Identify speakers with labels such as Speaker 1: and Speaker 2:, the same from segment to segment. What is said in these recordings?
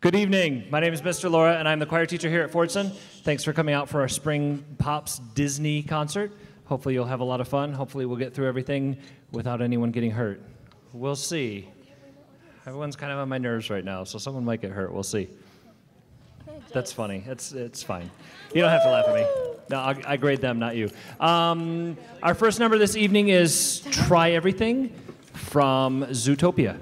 Speaker 1: Good evening. My name is Mr. Laura, and I'm the choir teacher here at Fordson. Thanks for coming out for our Spring Pops Disney concert. Hopefully, you'll have a lot of fun. Hopefully, we'll get through everything without anyone getting hurt. We'll see. Everyone's kind of on my nerves right now, so someone might get hurt. We'll see. That's funny. It's, it's fine. You don't have to laugh at me. No, I, I grade them, not you. Um, our first number this evening is Try Everything from Zootopia.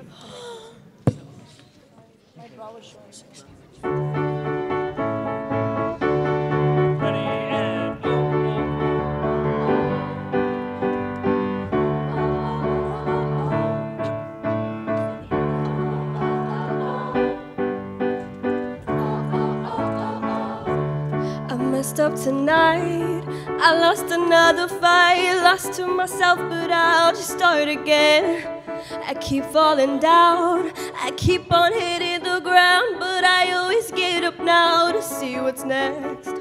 Speaker 2: Tonight. I lost another fight. Lost to myself, but I'll just start again. I keep falling down. I keep on hitting the ground, but I always get up now to see what's next.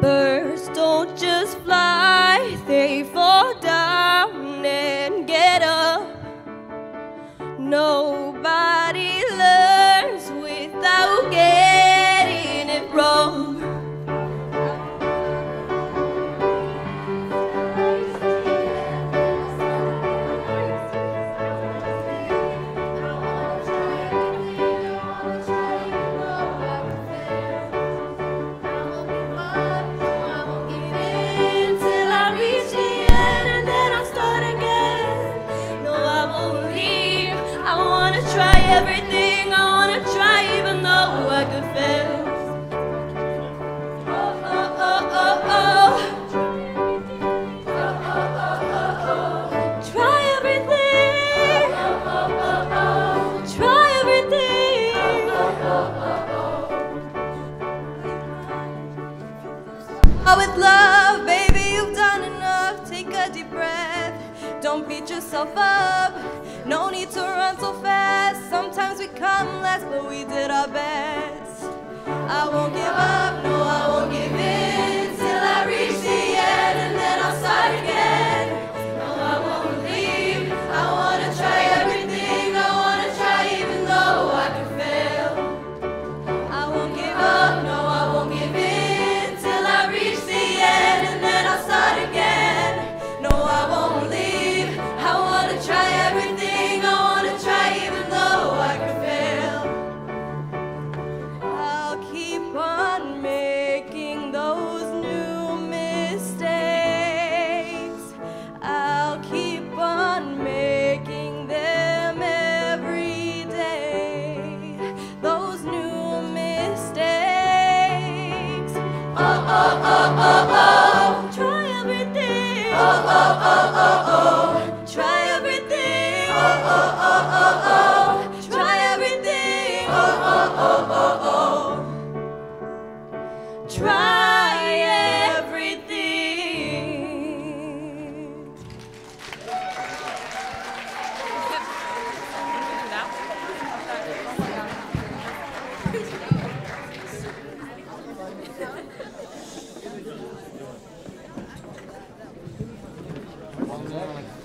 Speaker 2: Birds don't just fly, they fall down and get up. Nobody With love, baby, you've done enough. Take a deep breath. Don't beat yourself up. No need to run so fast. Sometimes we come last, but we did our best. I won't give up, no, I won't give in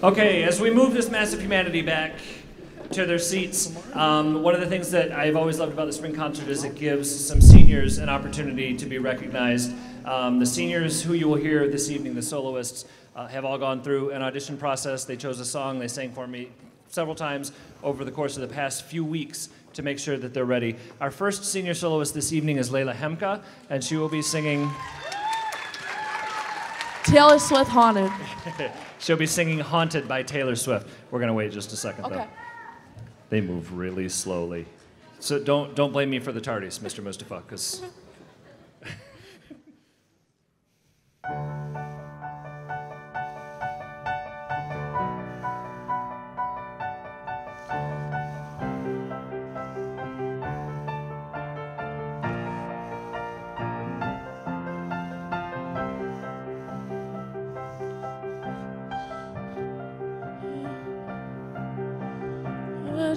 Speaker 1: Okay, as we move this mass of humanity back to their seats, um, one of the things that I've always loved about the spring concert is it gives some seniors an opportunity to be recognized. Um, the seniors who you will hear this evening, the soloists, uh, have all gone through an audition process. They chose a song, they sang for me several times over the course of the past few weeks to make sure that they're ready. Our first senior soloist this evening is Leila Hamka, and she will be singing.
Speaker 3: Taylor Swift haunted.
Speaker 1: She'll be singing Haunted by Taylor Swift. We're going to wait just a second, though. They move really slowly. So don't, don't blame me for the tardies, Mr. Mustafa, because.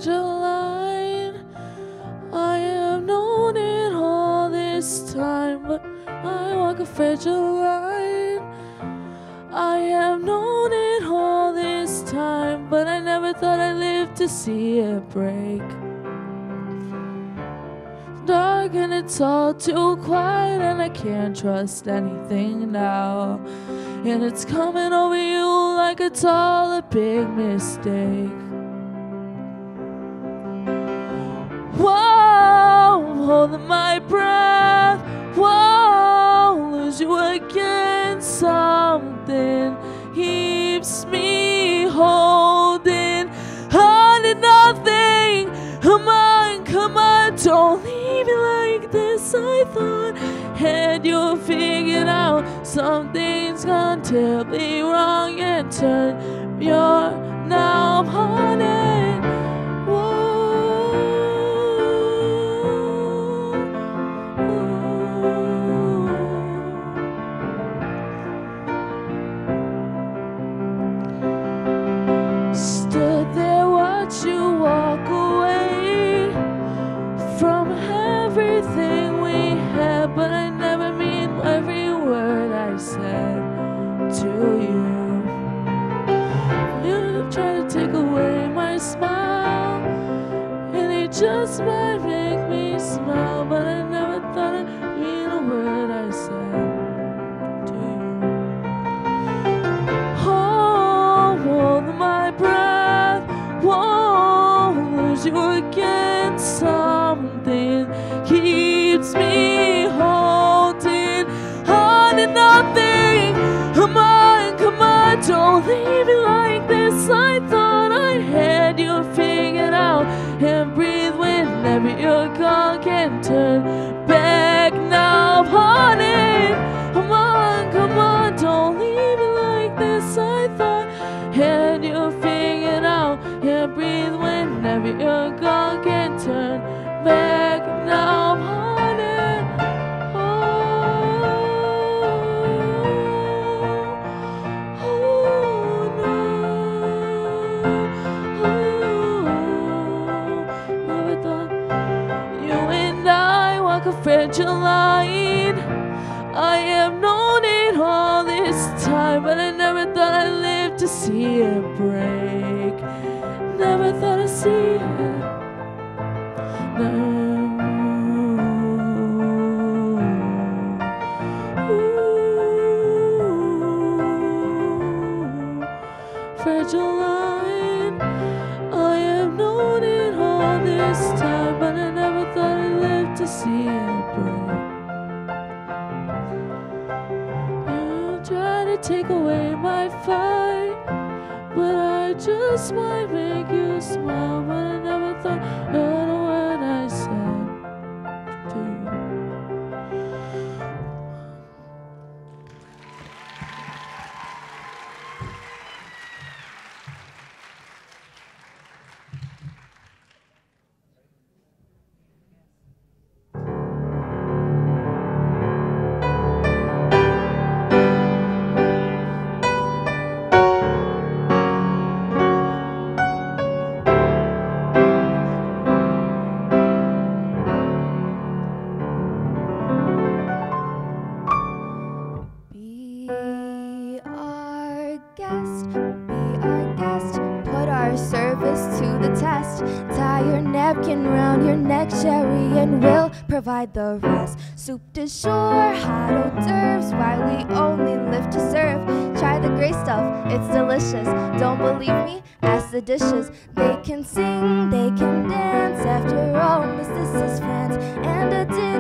Speaker 3: such line. I have known it all this time, but I walk a fragile line. I have known it all this time, but I never thought I'd live to see it break. Dark and it's all too quiet, and I can't trust anything now. And it's coming over you like it's all a big mistake. more than my breath won't lose you again. Something keeps me holding on to nothing. Come on, come on, don't leave me like this. I thought had you figured out something's gone terribly wrong and turn your now hearted. where time
Speaker 4: provide the rest. Soup du jour, hot hors d'oeuvres, why we only live to serve. Try the great stuff, it's delicious. Don't believe me? Ask the dishes. They can sing, they can dance. After all, this is France and a
Speaker 3: dish.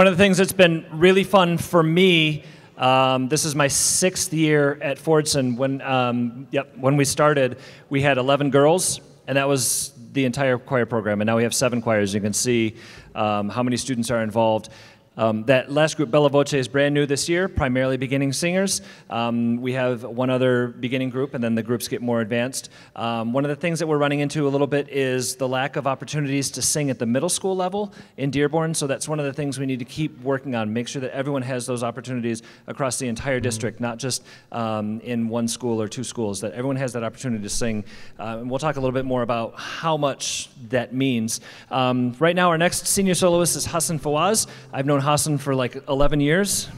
Speaker 3: One
Speaker 5: of the
Speaker 1: things that's been really fun for me, um, this is my sixth year at Fordson. When, um, yep, when we started, we had 11 girls, and that was the entire choir program. And now we have seven choirs. You can see um, how many students are involved. Um, that last group, Bella Voce, is brand new this year, primarily beginning singers. Um, we have one other beginning group, and then the groups get more advanced. Um, one of the things that we're running into a little bit is the lack of opportunities to sing at the middle school level in Dearborn. So that's one of the things we need to keep working on. Make sure that everyone has those opportunities across the entire district, not just um, in one school or two schools. That everyone has that opportunity to sing. Uh, and we'll talk a little bit more about how much that means. Um, right now, our next senior soloist is Hassan Fawaz. I've known Hassan for like 11 years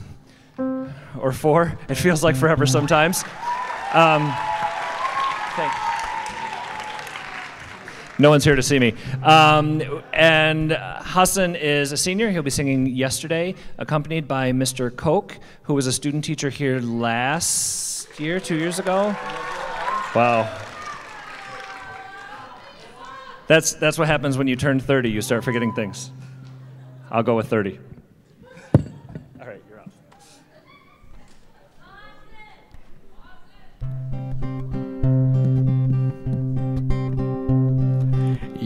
Speaker 1: or four. It feels like forever sometimes. Um, no one's here to see me. Um, and Hassan is a senior. He'll be singing yesterday, accompanied by Mr. Koch, who was a student teacher here last year, two years ago. Wow. That's, that's what happens when you turn 30. You start forgetting things. I'll go with 30.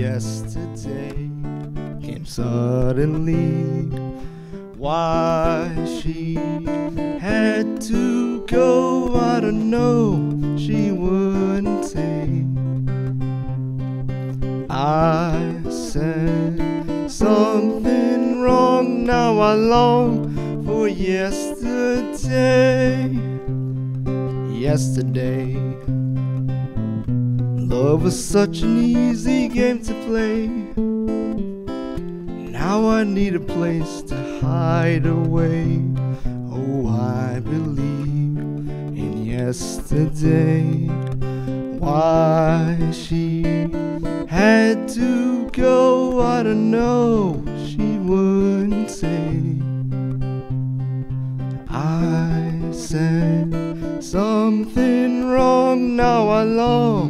Speaker 6: Yesterday came suddenly. Why she had to go, I don't know. She wouldn't say. I said something wrong, now I long for yesterday. Yesterday. Love was such an easy game to play. Now I need a place to hide away. Oh, I believe in yesterday. Why she had to go, I don't know. She wouldn't say. I said something wrong, now I long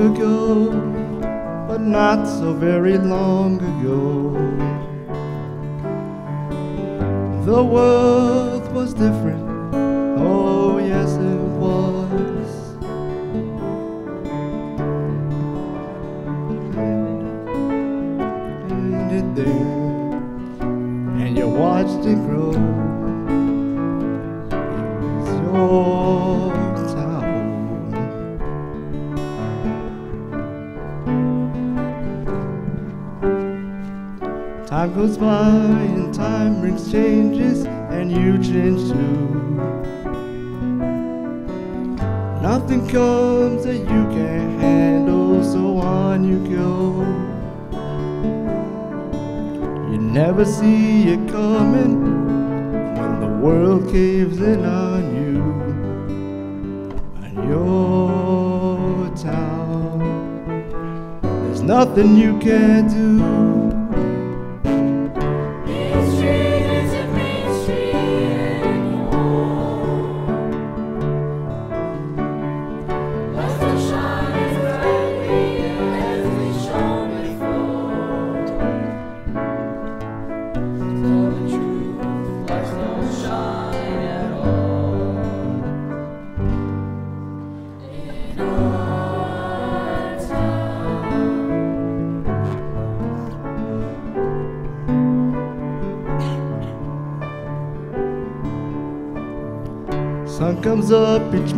Speaker 6: Ago, but not so very long ago. Goes by and time brings changes, and you change too. Nothing comes that you can't handle, so on you go. You never see it coming when the world caves in on you and your town. There's nothing you can't do.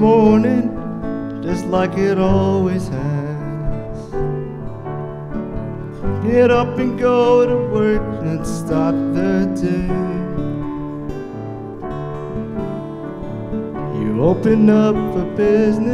Speaker 6: Morning just like it always has. Get up and go to work and start the day. You open up a business,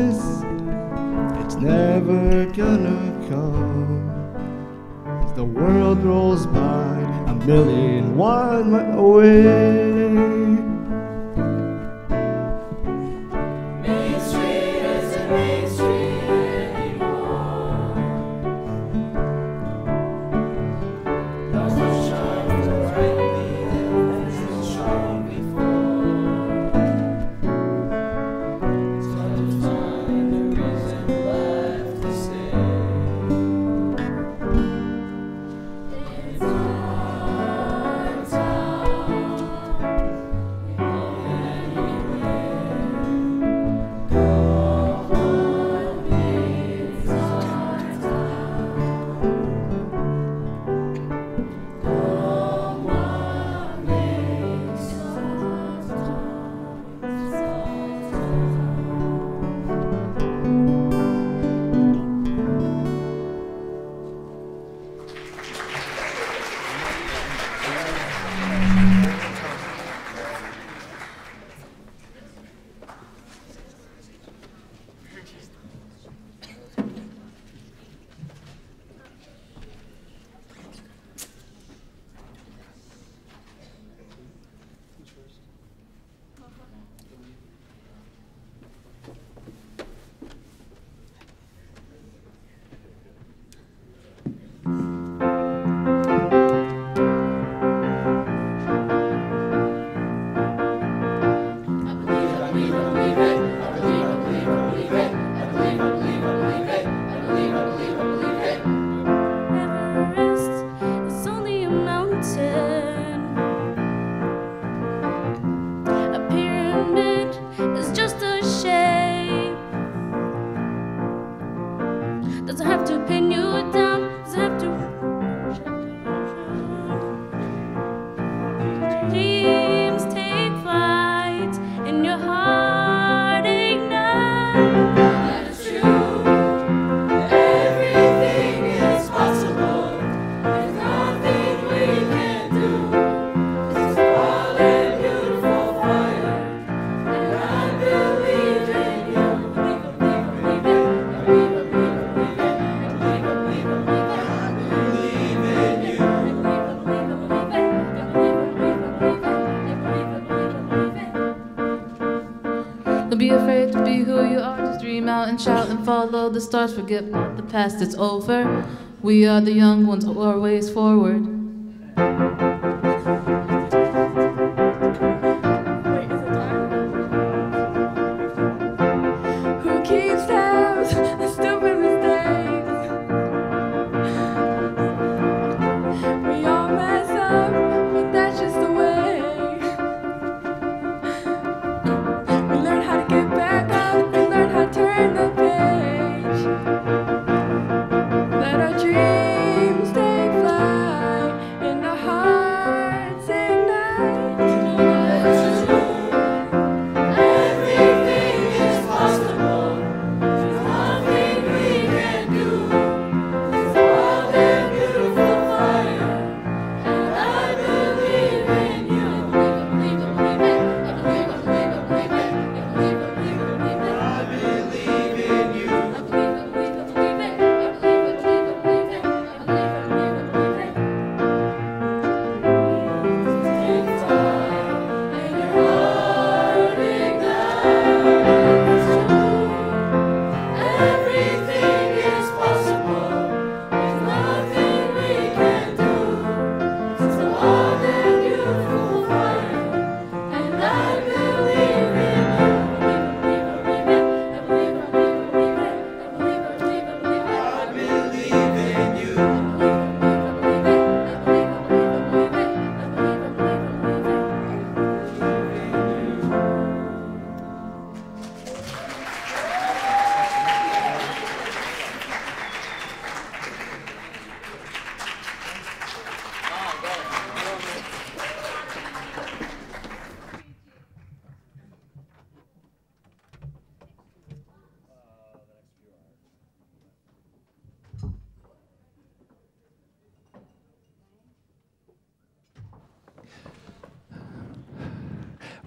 Speaker 7: Don't
Speaker 3: be afraid to be who you are. Just dream out and shout and follow the stars. Forget the past, it's over. We are the young ones, our ways forward.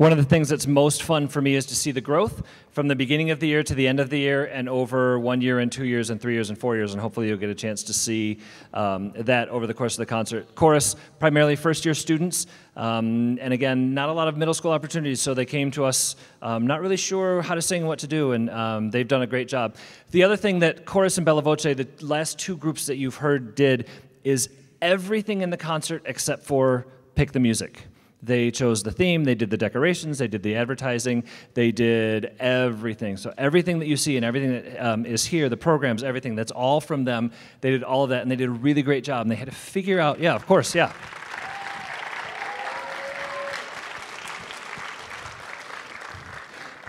Speaker 1: One of the things that's most fun for me is to see the growth from the beginning of the year to the end of the year and over one year and two years and three years and four years. And hopefully you'll get a chance to see um, that over the course of the concert. Chorus, primarily first year students. Um, and again, not a lot of middle school opportunities, so they came to us um, not really sure how to sing, what to do, and um, they've done a great job. The other thing that Chorus and Bella Voce, the last two groups that you've heard, did is everything in the concert except for pick the music. They chose the theme, they did the decorations, they did the advertising, they did everything. So, everything that you see and everything that um, is here, the programs, everything, that's all from them. They did all of that, and they did a really great job. And they had to figure out, yeah, of course, yeah.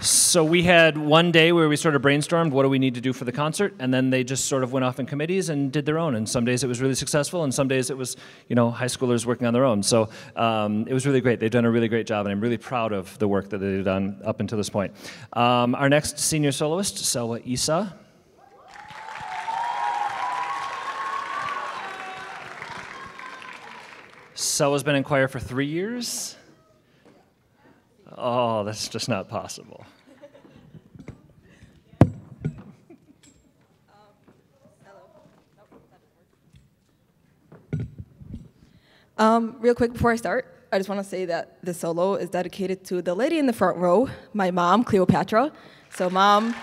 Speaker 1: So we had one day where we sort of brainstormed what do we need to do for the concert, and then they just sort of went off in committees and did their own. And some days it was really successful, and some days it was, you know, high schoolers working on their own. So um, it was really great. They've done a really great job, and I'm really proud of the work that they've done up until this point. Um, our next senior soloist, Selwa Isa. Selwa's been in choir for three years. Oh, that's just not possible.
Speaker 2: Um, real quick before I start, I just want to say that the solo is dedicated to the lady in the front row, my mom, Cleopatra. So, mom,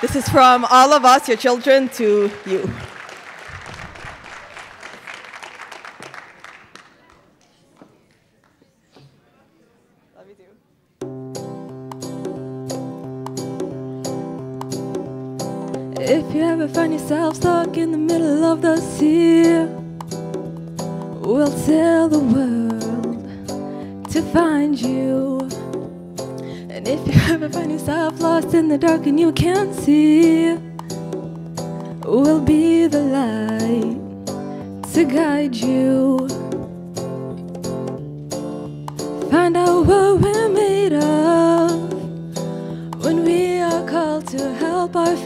Speaker 2: this is from all of us, your children, to. You
Speaker 3: If you ever find yourself stuck in the middle of the sea, we'll tell the world to find you. And if you ever find yourself lost in the dark and you can't see, we'll be the light to guide you.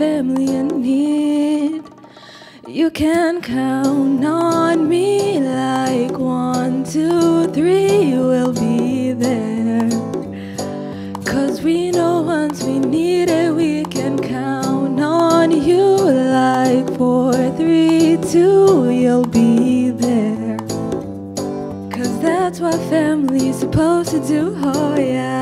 Speaker 3: Family in need. You can count on me like one, two, three, we'll be there. Cause we know once we need it, we can count on you like four, three, two, you'll be there. Cause that's what family's supposed to do, oh yeah.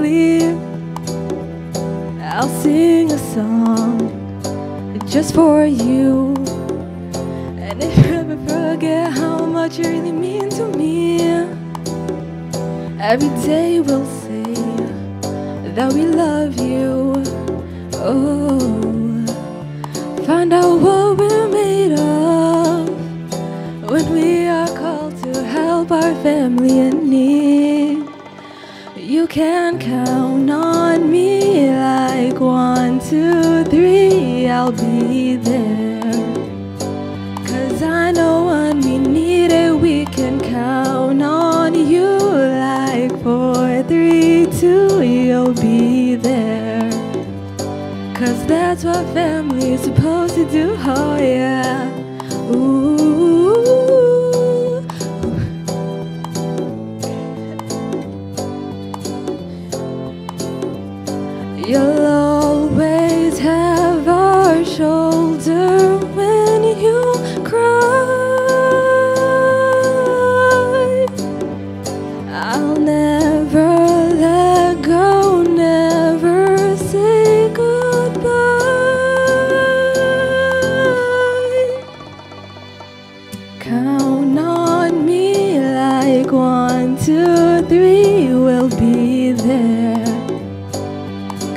Speaker 3: Fall asleep, I'll sing a song just for you. And if you ever forget how much you really mean to me, every day we'll say that we love you. Oh, find out what we're made of when we are called to help our family. You can count on me like one, two, three, I'll be there. Cause I know when we need it, we can count on you like four, three, two, you'll be there. Cause that's what family's supposed to do, oh yeah.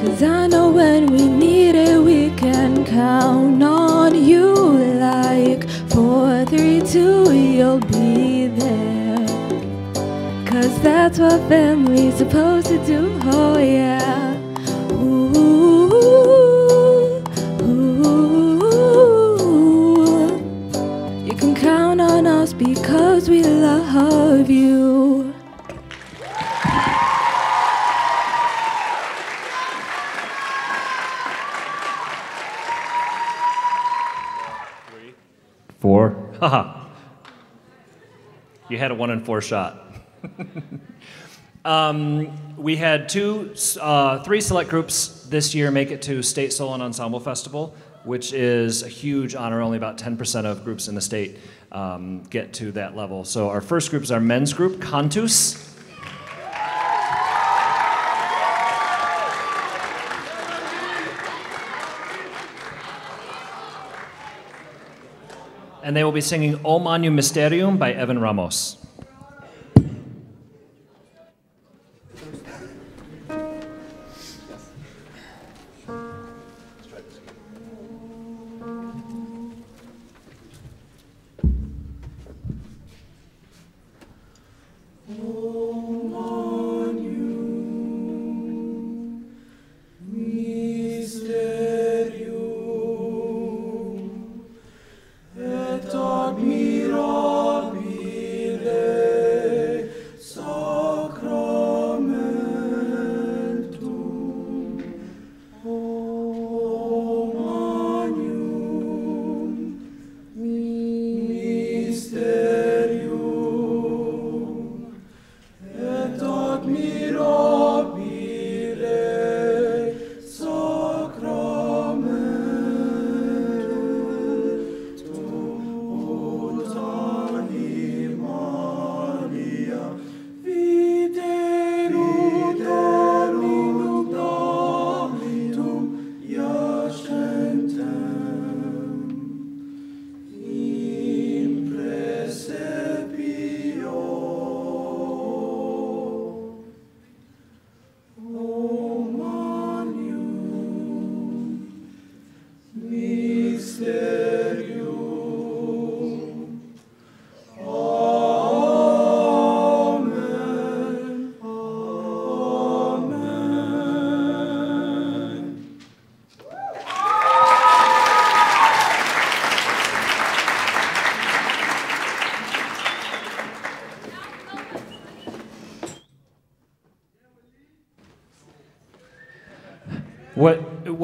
Speaker 3: Cause I know when we need it, we can count on you like four, three, two, you'll be there. Cause that's what family's supposed to do, oh yeah. Ooh, ooh. You can count on us because we love
Speaker 1: you. Had a one in four shot. um, we had two, uh, three select groups this year make it to State Solo and Ensemble Festival, which is a huge honor. Only about 10% of groups in the state um, get to that level. So our first group is our men's group, Cantus. And they will be singing O Magnum Mysterium by Evan Ramos.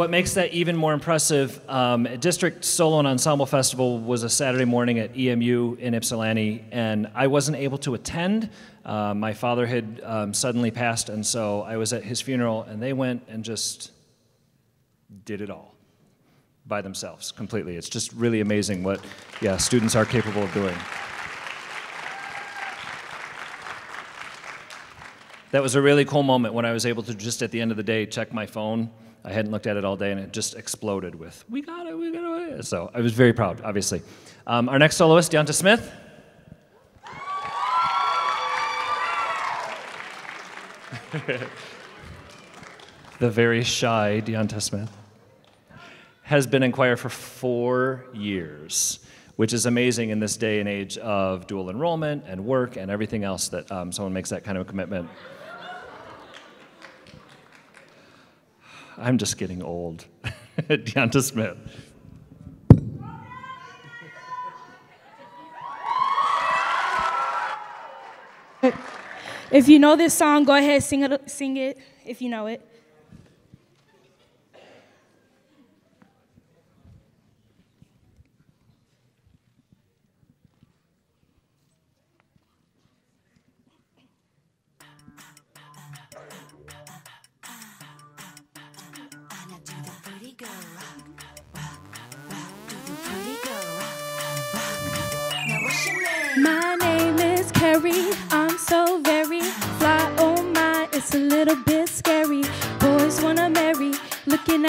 Speaker 1: What, makes that even more impressive, um, District Solo and Ensemble Festival was a Saturday morning at EMU in Ypsilanti, and I wasn't able to attend. Uh, my father had um, suddenly passed, and so I was at his funeral, and they went and just did it all by themselves completely. It's just really amazing what, yeah, students are capable of doing. That was a really cool moment when I was able to just at the end of the day check my phone. I hadn't looked at it all day and it just exploded with, we got it, we got it. So I was very proud, obviously. Um, our next soloist, Dyanta Smith. the very shy Dyanta Smith has been in choir for four years, which is amazing in this day and age of dual enrollment and work and everything else that um, someone makes that kind of a commitment. I'm just getting old. Dyanta Smith.
Speaker 8: If you know this song, go ahead sing it. Sing it if you know it.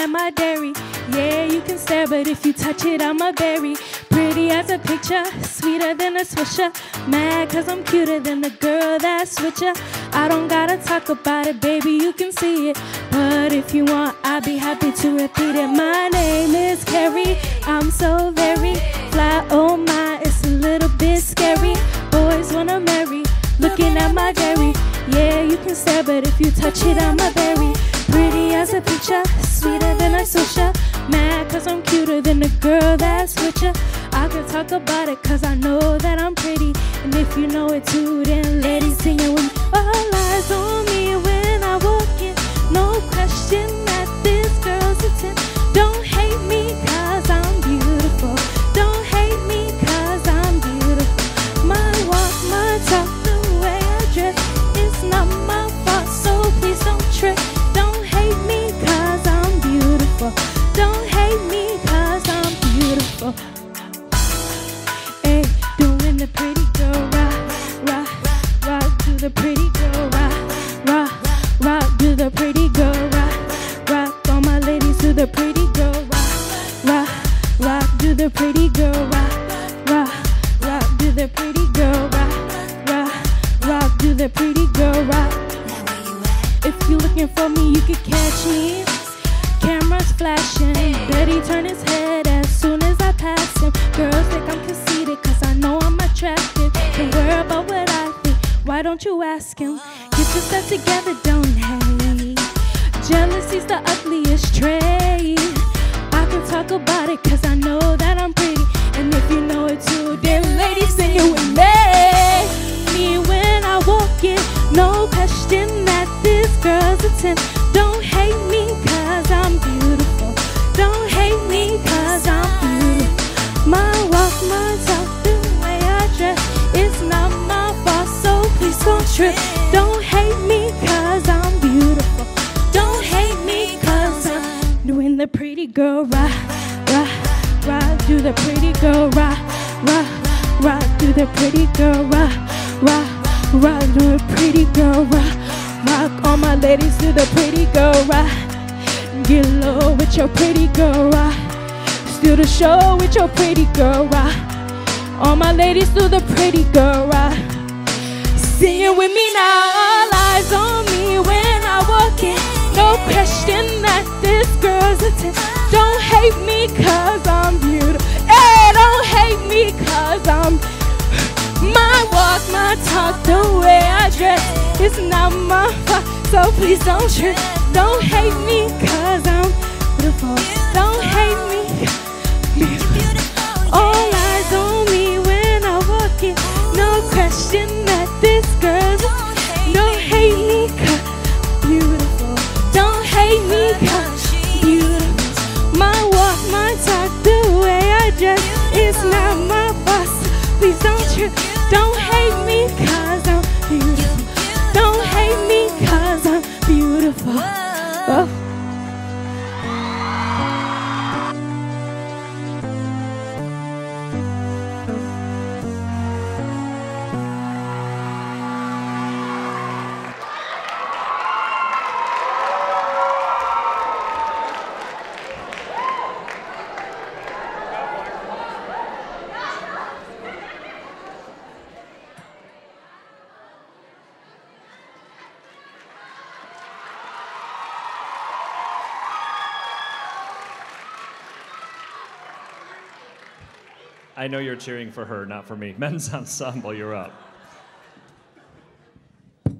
Speaker 8: At my dairy. Yeah, you can stare, but if you touch it, I'm a berry. Pretty as a picture, sweeter than a swisher. Mad cause I'm cuter than the girl that switcher. I don't gotta talk about it, baby, you can see it. But if you want, I'd be happy to repeat it. My name is Keri. I'm so very fly. Oh my, it's a little bit scary. Boys wanna marry, looking at my dairy. Yeah, you can stare, but if you touch it, I'm a berry. Pretty as a picture, sweeter than a swisher. Mad cause I'm cuter than the girl that's with ya. I can talk about it cause I know that I'm pretty. And if you know it too, then ladies sing it with me. All eyes on me 10. Don't hate me cause I'm beautiful. Don't hate me cause I'm beautiful. My walk, my talk, the way I dress, it's not my fault, so please don't trip. Don't hate me cause I'm beautiful. Don't hate me cause I'm doing the pretty girl rock, rock, rock. Do the pretty girl rock, rock, rock. Do the pretty girl rock, rock, rock. Do the pretty girl rock. All my ladies do the pretty girl rock. Get low with your pretty girl rock. Steal the show with your pretty girl rock. All my ladies do the pretty girl rock. Singing with me now, all eyes on me when I walk in. No question that this girl's a 10. Don't hate me cause I'm beautiful. Hey, don't hate me cause I'm my walk, my talk, the way I dress. It's not my fault, so please don't trip. Don't hate me cause I'm beautiful. Don't hate me. All eyes on me when I walk in. No question that this girl's don't hate me cause beautiful. Don't hate me cause beautiful. My walk, my talk, the way I dress, it's not my fault. Please don't trip. Don't hate me
Speaker 1: I know you're cheering for her, not for me. Men's ensemble, you're up.
Speaker 9: You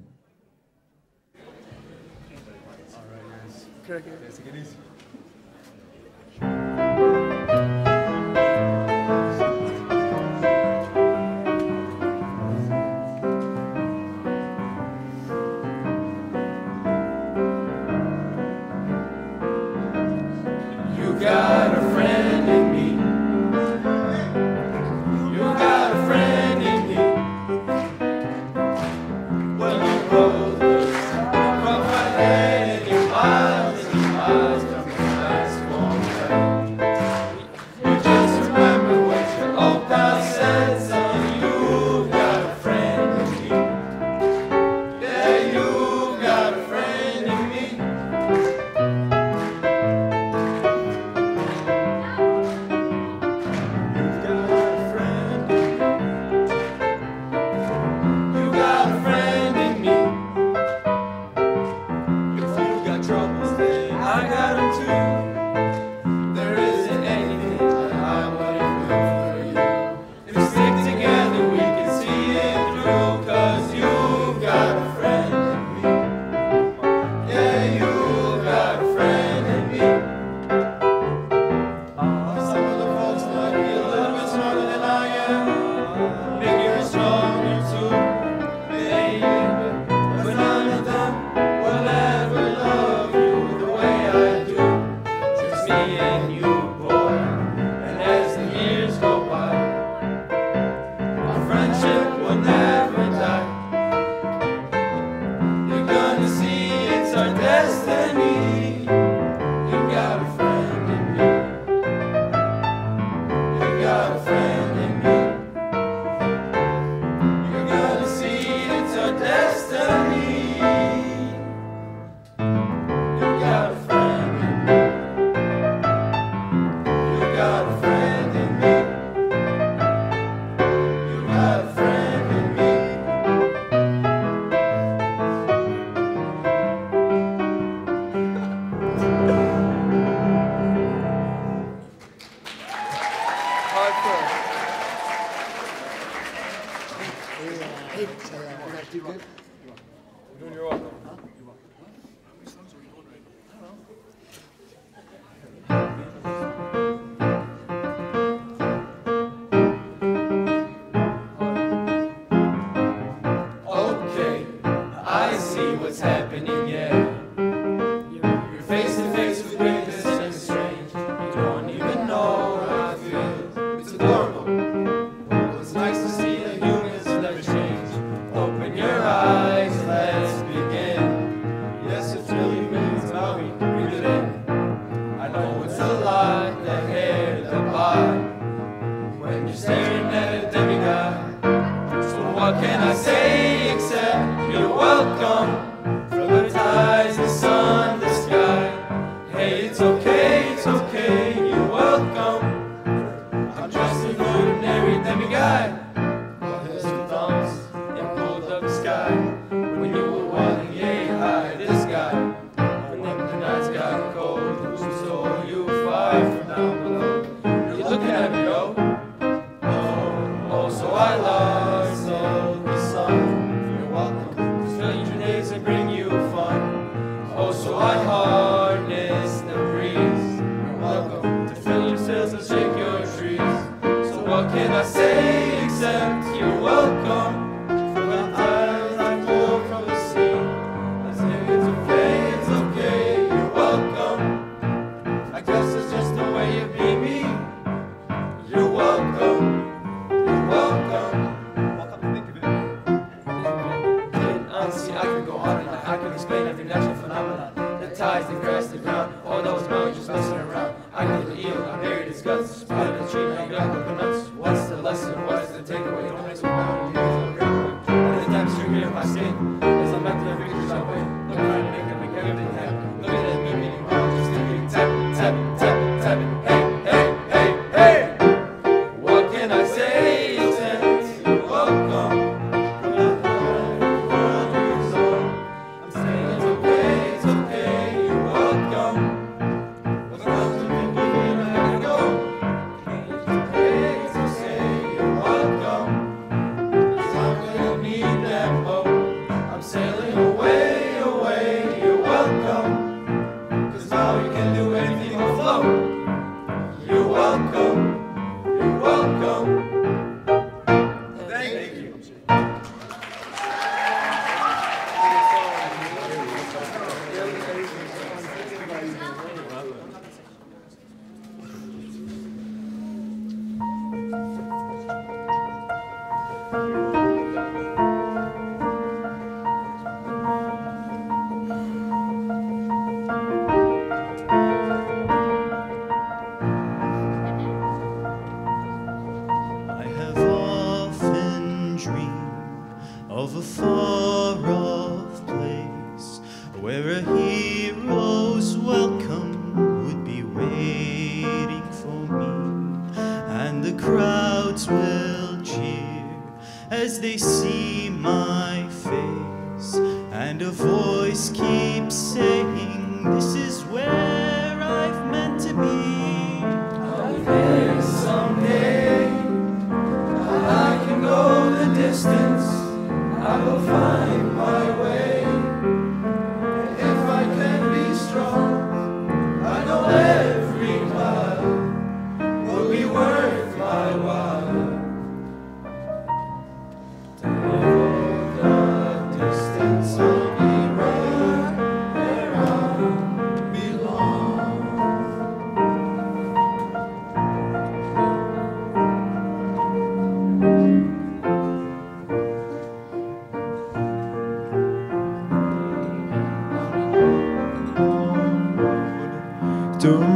Speaker 9: passei.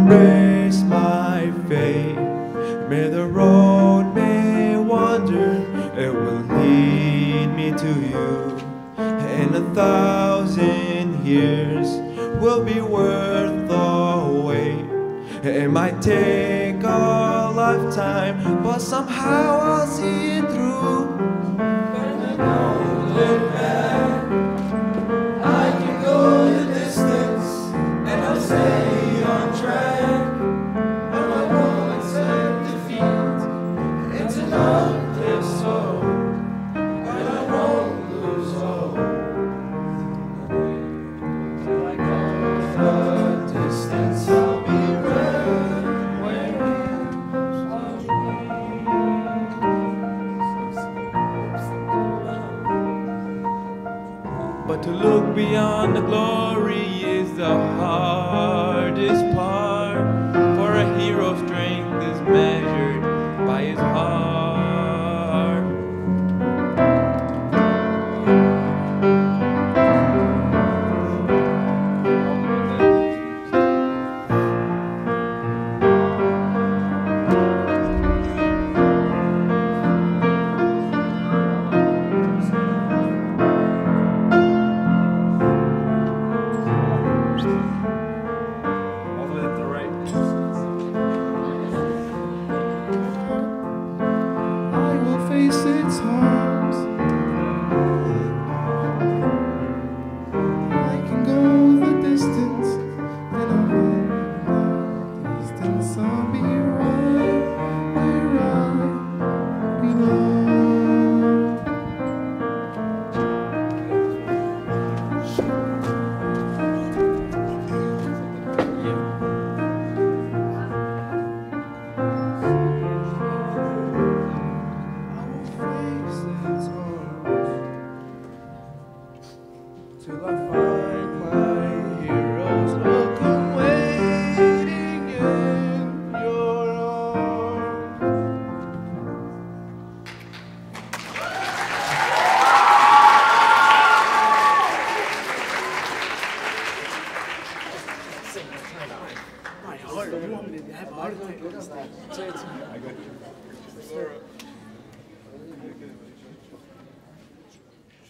Speaker 9: embrace my faith. May the road may wander, it will lead me to you. And a thousand years will be worth the wait. It might take a lifetime, but somehow I'll see it through.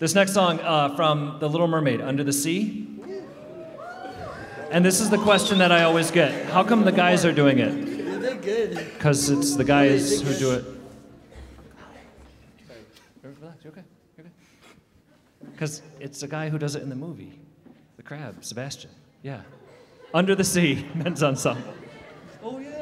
Speaker 1: This next song uh, from The Little Mermaid, Under the Sea. And this is the question that I always get How come the guys are doing it?
Speaker 10: They're good.
Speaker 1: Because it's the guys who do it. Okay? okay? Because it's the guy who does it in the movie The Crab, Sebastian. Yeah. Under the Sea, men's ensemble.
Speaker 10: Oh, yeah.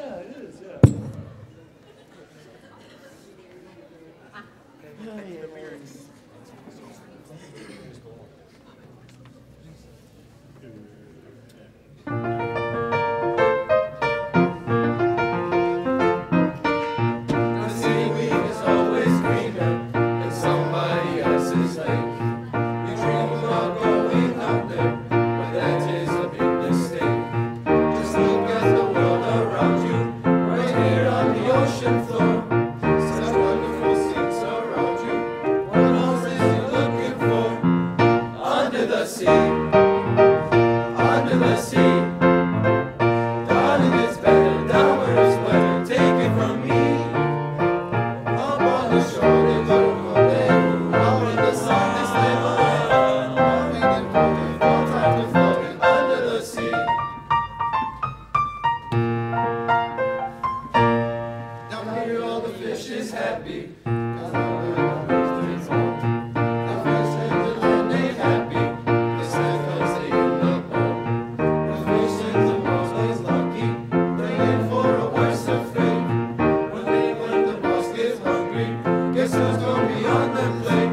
Speaker 10: sailors go beyond
Speaker 9: the plate,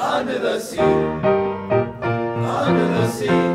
Speaker 9: under the sea, under the sea.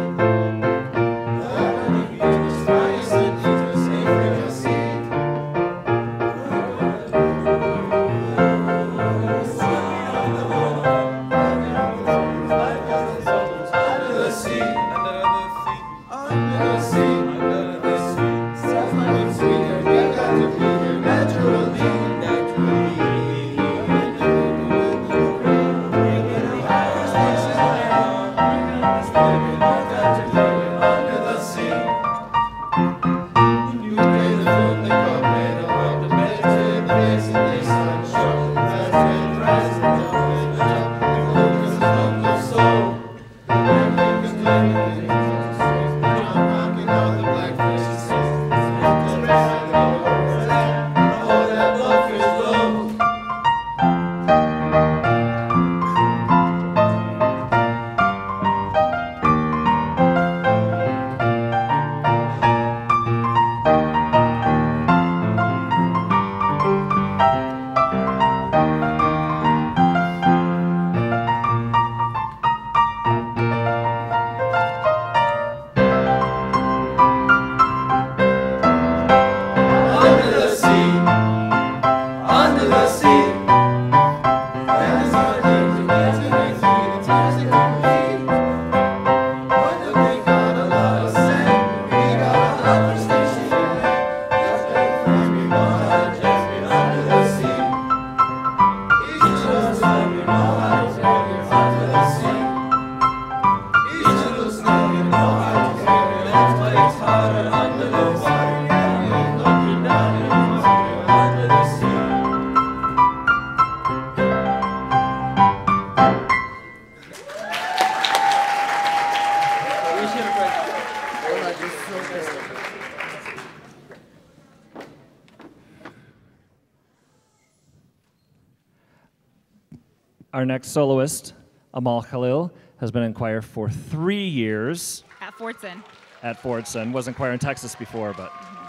Speaker 9: Our next
Speaker 1: soloist, Amal Khalil, has been in choir for three years.
Speaker 11: At Fordson.
Speaker 1: At Fordson. Was in choir in Texas before, but.
Speaker 12: Mm -hmm.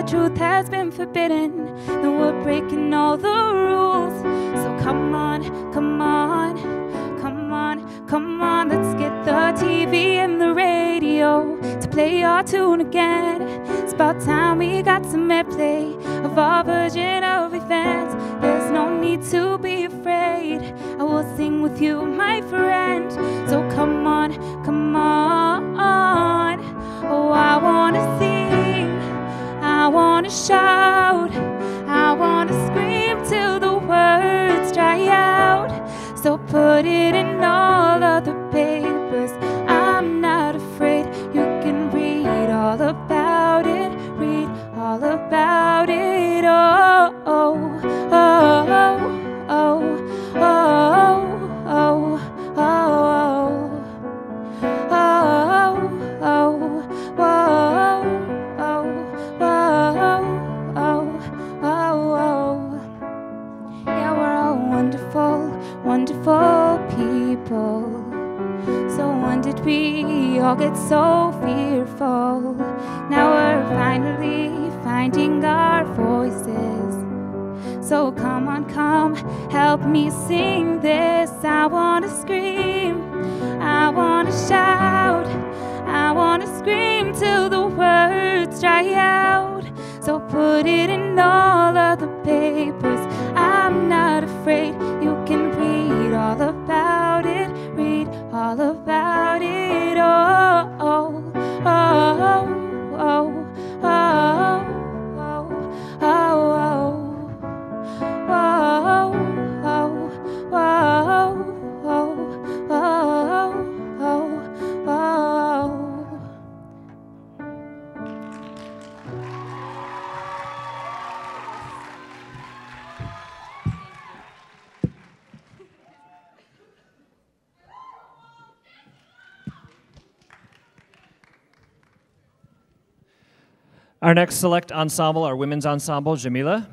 Speaker 12: The truth has been forbidden, then we're breaking all the rules. So come on, come on, come on, come on, let's get the TV and the radio to play our tune again. It's about time we got some airplay of our version of events. There's no need to be afraid. I will sing with you, my friend. So come on, come on. Oh, I wanna sing. I wanna shout. I wanna scream till the words dry out. So put it in all of the papers. I'm not afraid. You can read all about it. Read all about it. Oh, oh, oh, we all get so fearful? Now we're finally finding our voices. So come on, come, help me sing this. I wanna scream, I wanna shout, I wanna scream till the words dry out. So put it in all of the papers. I'm not afraid, you can read all about it, read all about it. Oh, oh, oh, oh, oh, oh,
Speaker 1: Our next select ensemble, our women's ensemble,
Speaker 2: Jamileh.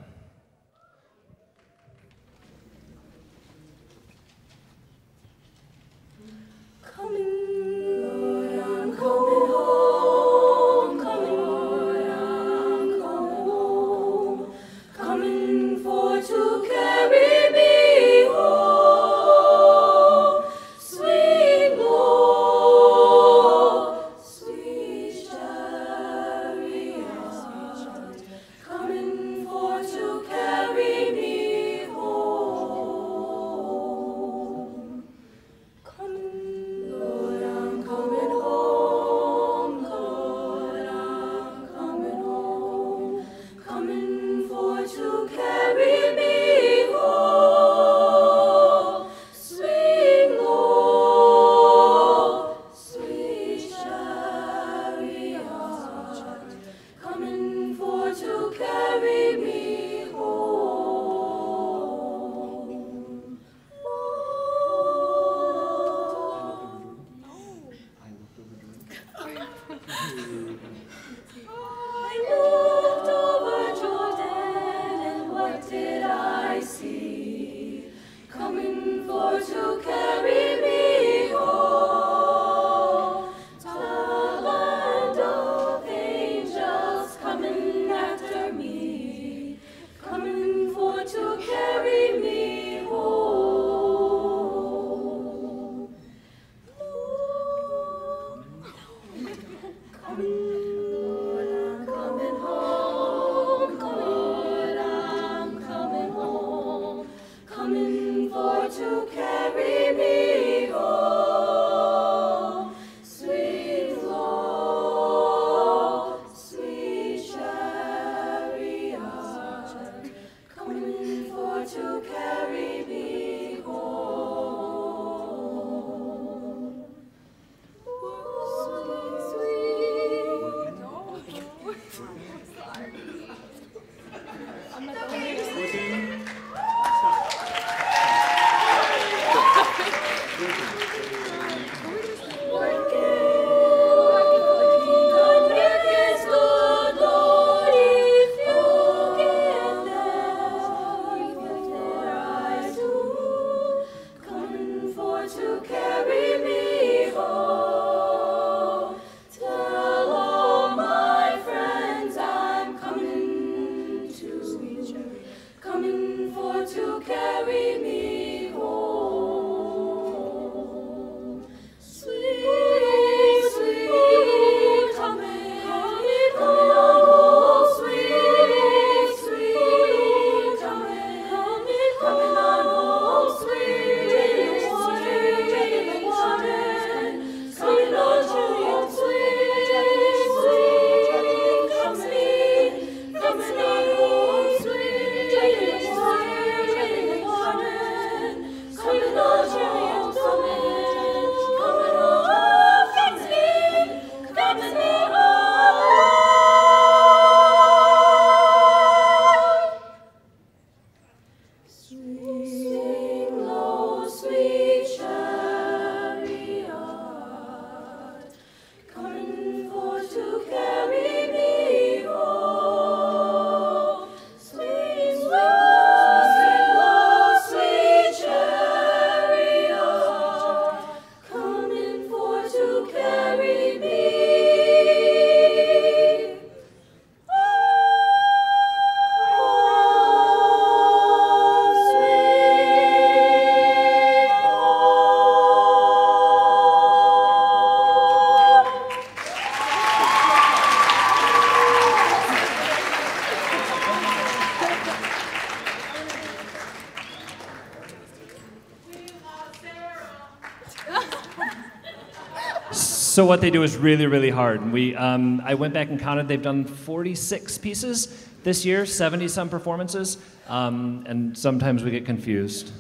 Speaker 1: So what they do is really, really hard. And we, um, I went back and counted. They've done 46 pieces this year, 70 some performances, um, and sometimes we get confused.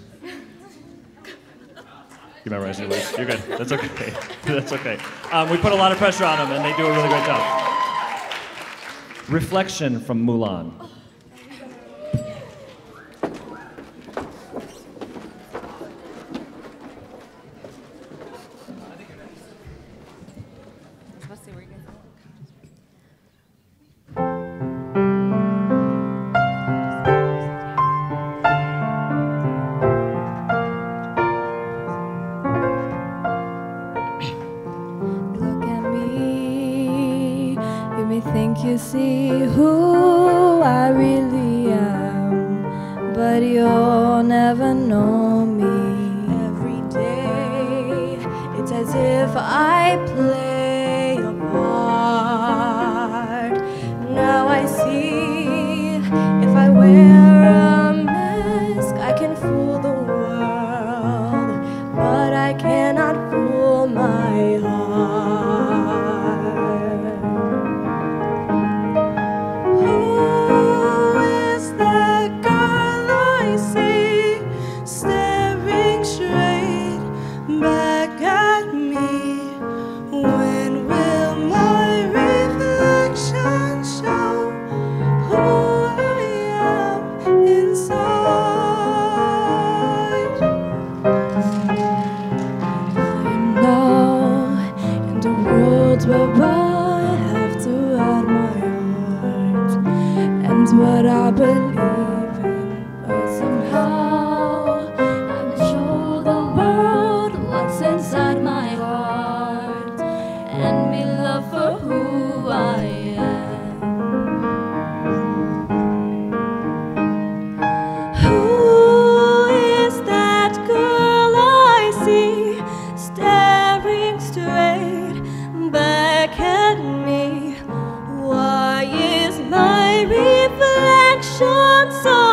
Speaker 1: You memorize your list. You're good. That's okay. That's okay. Um, we put a lot of pressure on them, and they do a really great job. Reflection from Mulan.
Speaker 13: Me?
Speaker 2: Why is my reflection someone